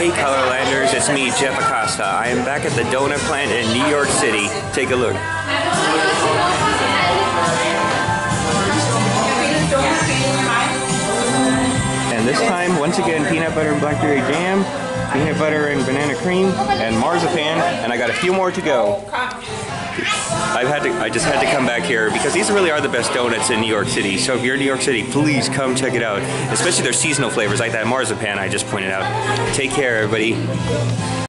Hey Colorlanders, it's me, Jeff Acosta. I am back at the Doughnut Plant in New York City. Take a look. And this time, once again, peanut butter and blackberry jam, peanut butter and banana cream, and marzipan, and I got a few more to go. I've had to, I just had to come back here because these really are the best donuts in New York City. So if you're in New York City, please come check it out. Especially their seasonal flavors like that marzipan I just pointed out. Take care, everybody.